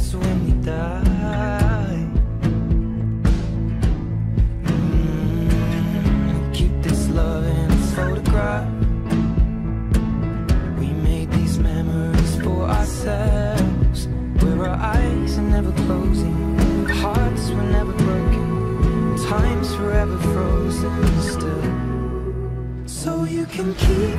us when we die. Mm, Keep this love in a photograph. We made these memories for ourselves. Where our eyes are never closing, hearts were never broken, time's forever frozen still. So you can keep